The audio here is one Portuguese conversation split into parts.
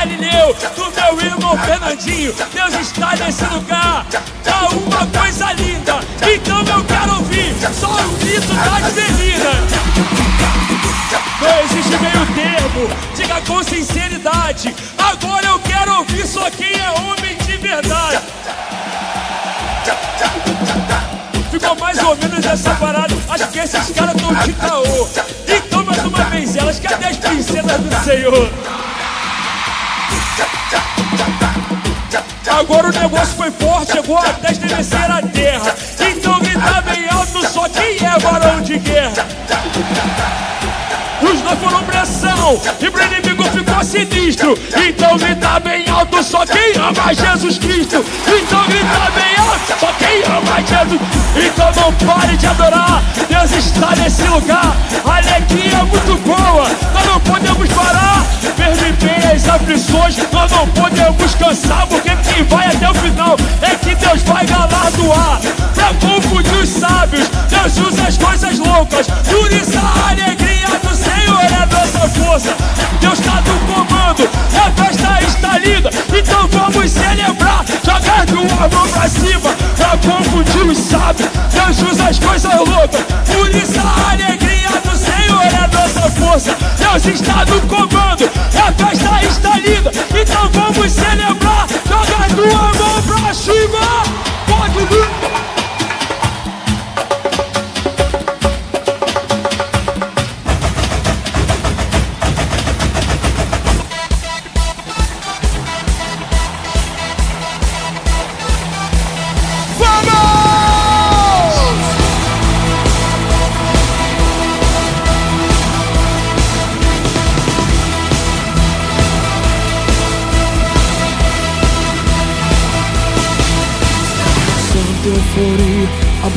Galileu, do meu irmão Fernandinho. Deus está nesse lugar, tá uma coisa linda. Então eu quero ouvir só o grito das meninas. Não existe meio termo, diga com sinceridade. Agora eu quero ouvir só quem é homem de verdade. Ficou mais ou menos essa parada. Acho que esses caras tão de caô. Então, mais uma vez, elas, cadê as princesas do Senhor? Agora o negócio foi forte, chegou até a terra. Então grita bem alto, só quem é varão de guerra. Os dois foram pressão e pro inimigo ficou sinistro. Então grita bem alto, só quem ama Jesus Cristo. Então grita bem alto, só quem ama Jesus. Então não pare de adorar, Deus está nesse lugar. A alegria é muito boa, nós não podemos parar. Mesmo bem as aflições, nós não podemos cansar, porque quem vai até o final é que Deus vai galardoar. Pra confundir os sábios, Deus usa as coisas loucas. Por isso a alegria do Senhor é nossa força. Deus está no comando, a festa está linda. Então vamos celebrar, jogar tua mão pra cima. Pra confundir os sábios, Deus usa as coisas loucas. Por isso a alegria do É nossa força. Deus está no comando, a festa está linda. Então vamos celebrar, jogar tua mão pra cima.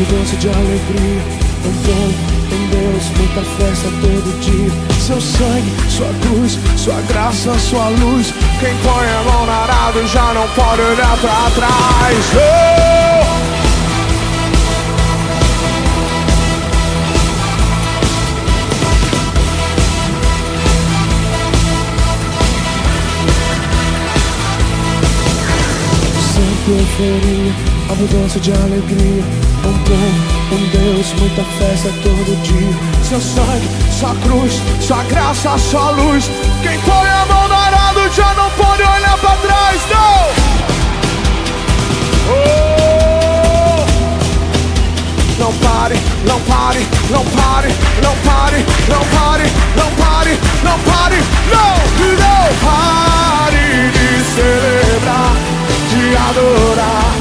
Abundância de alegria, um bom em Deus, muita festa todo dia. Seu sangue, sua cruz, sua graça, sua luz. Quem põe a mão na arada já não pode olhar pra trás. Oh! Sempre euforia, abundância de alegria Um bom, um Deus, muita festa todo dia Seu sangue, sua cruz, sua graça, sua luz. Quem põe a mão no arado já não pode olhar pra trás, não! Oh! Não pare, não pare, não pare, não pare, não pare, não pare, não pare, não, não pare de celebrar, de adorar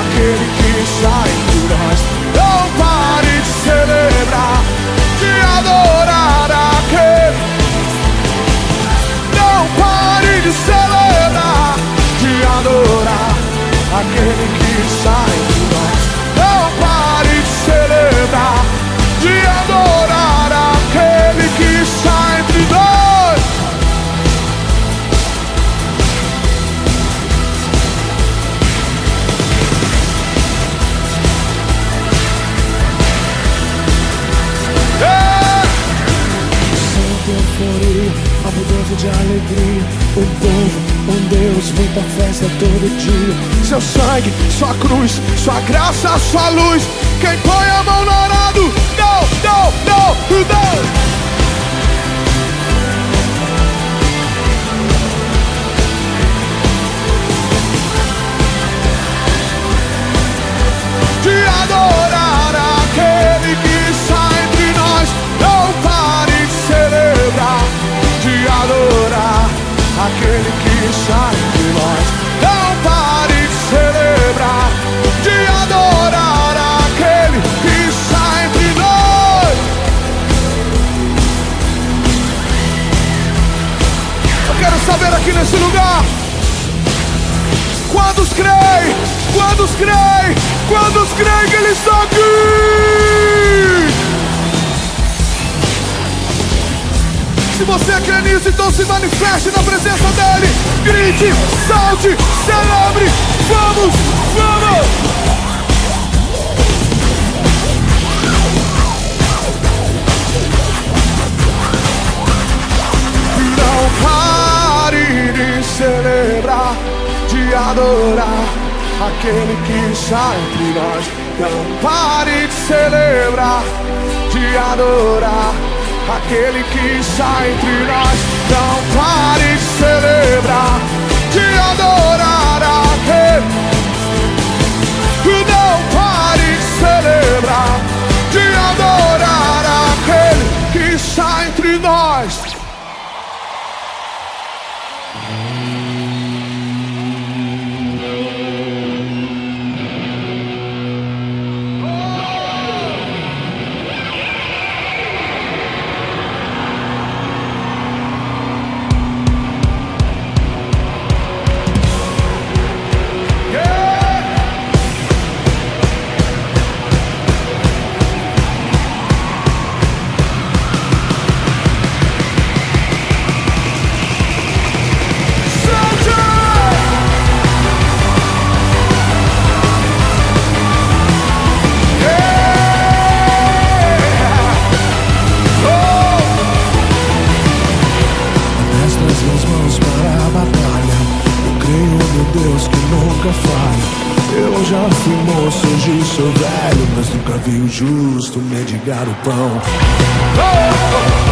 aquele que está entre nós. Não pare de celebrar, de adorar aquele. Não pare de celebrar, de adorar aquele que está entre sangue, sua cruz, sua graça, sua luz. Quem Grite, salte, celebre. Vamos, vamos! Não pare de celebrar, de adorar aquele que está entre nós. Não pare de celebrar, de adorar aquele que está entre nós. Não pare de celebrar, de adorar aquele. Não pare de celebrar, de adorar aquele que está vi o justo mendigar o pão. Mil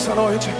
nessa noite.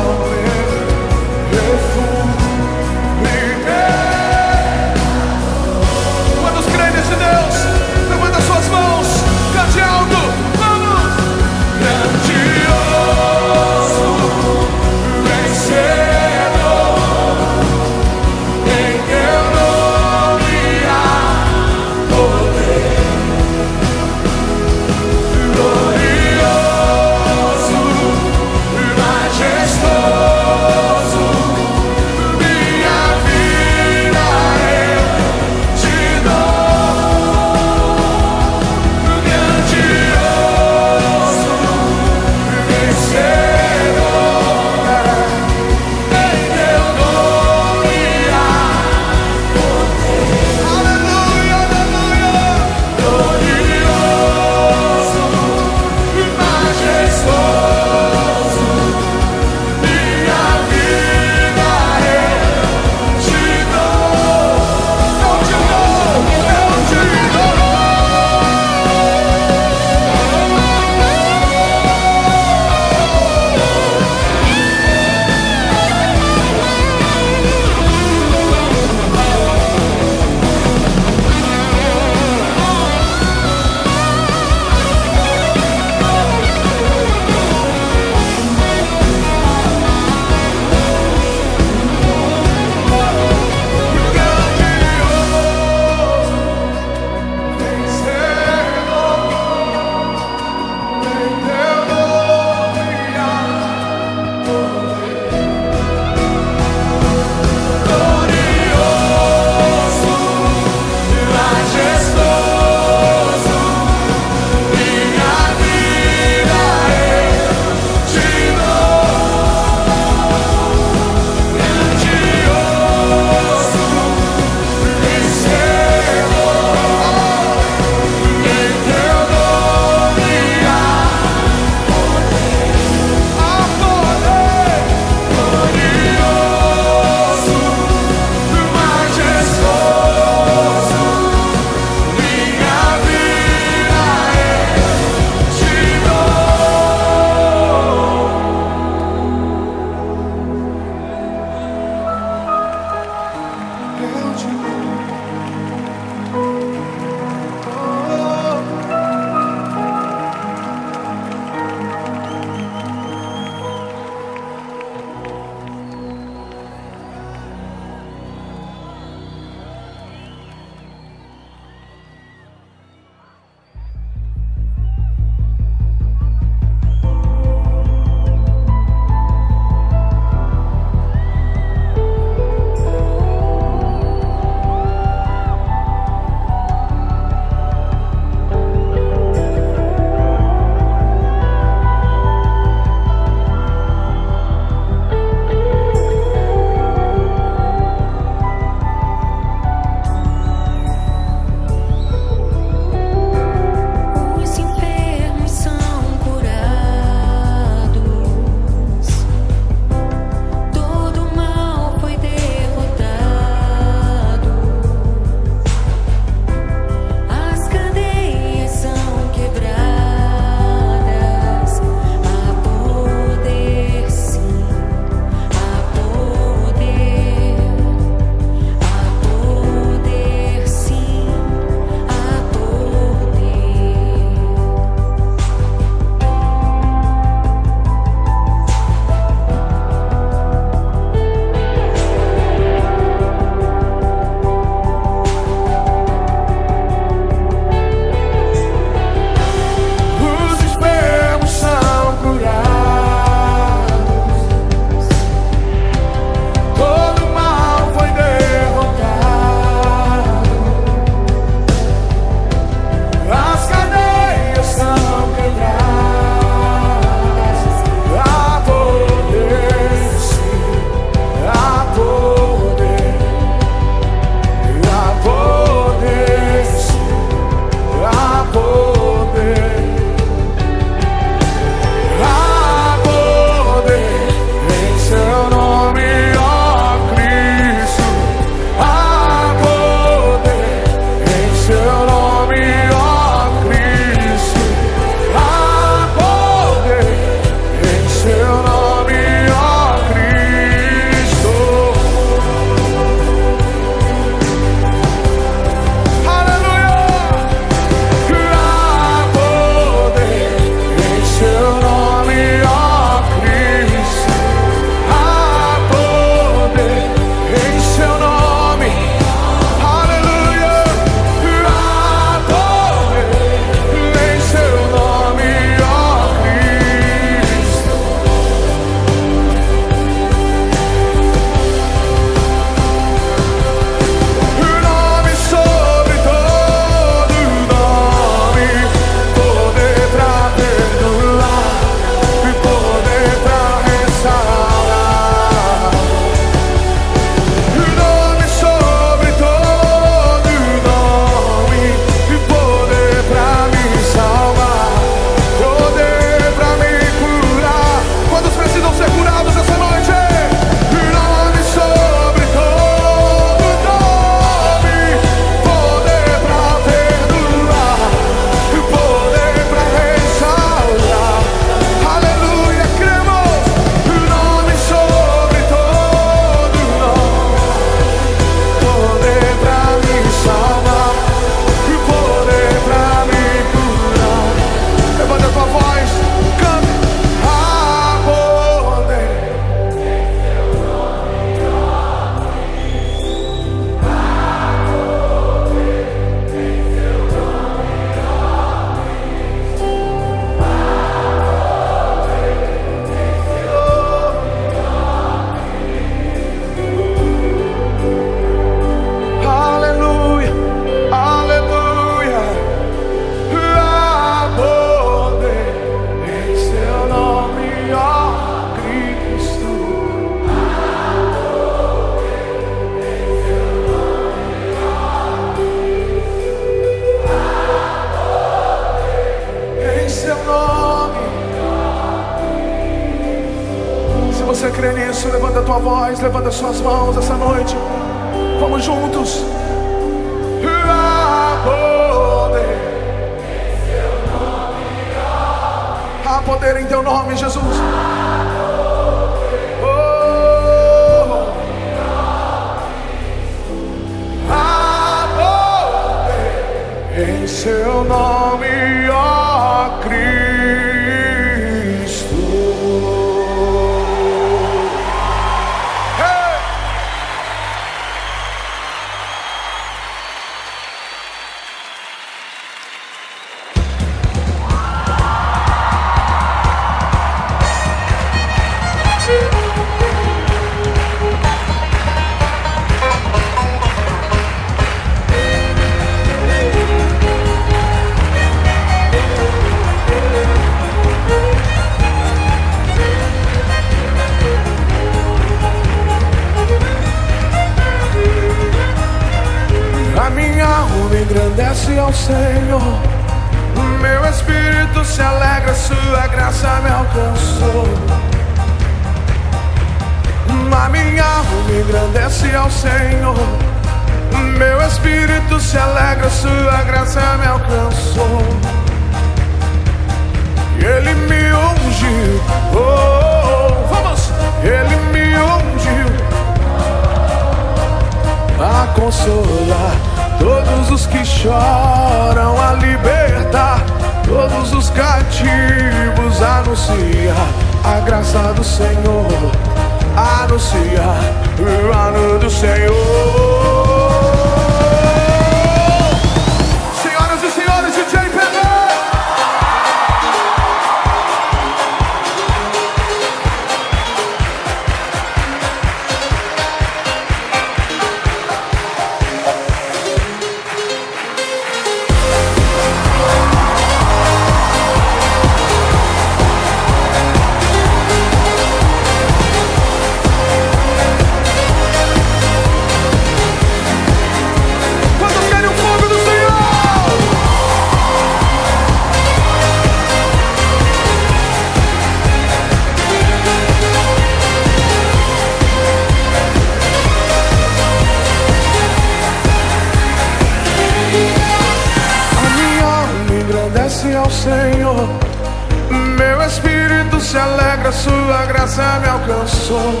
Se alegra, Sua graça me alcançou.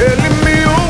Ele me ungiu.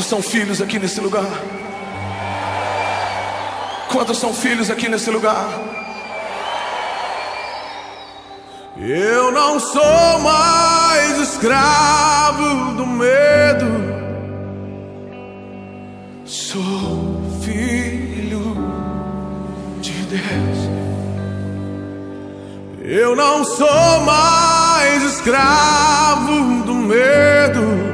Quantos são filhos aqui nesse lugar? Quantos são filhos aqui nesse lugar? Eu não sou mais escravo do medo, sou filho de Deus. Eu não sou mais escravo do medo.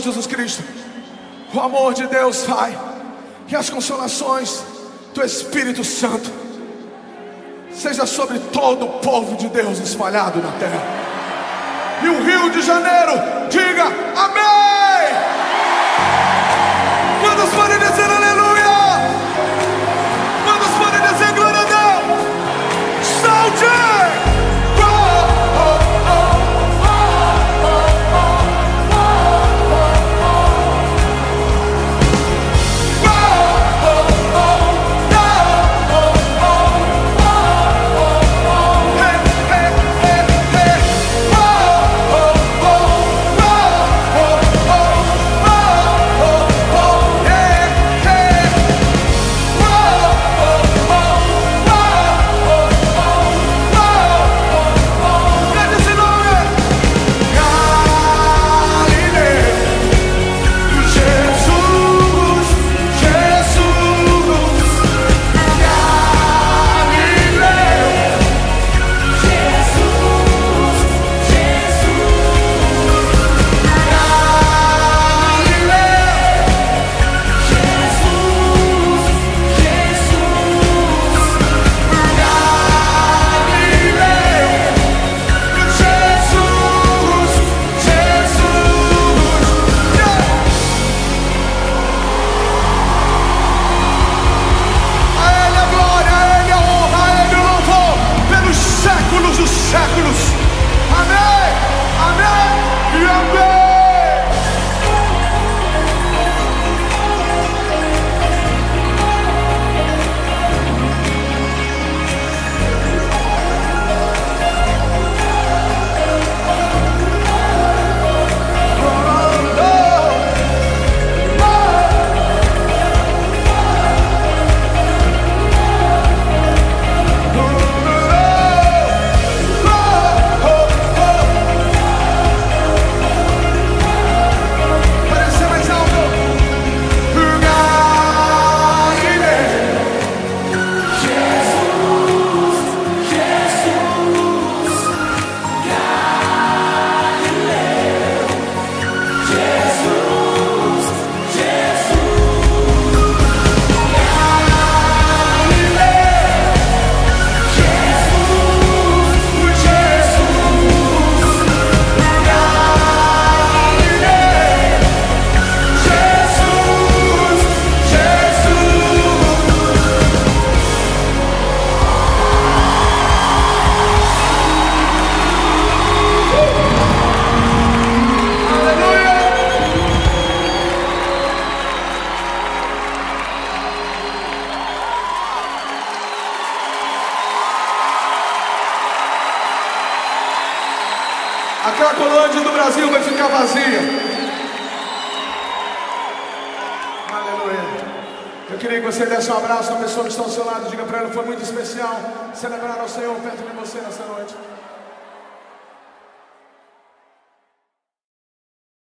Senhor Jesus Cristo, o amor de Deus, Pai, e as consolações do Espírito Santo, seja sobre todo o povo de Deus espalhado na terra. E o Rio de Janeiro diga amém!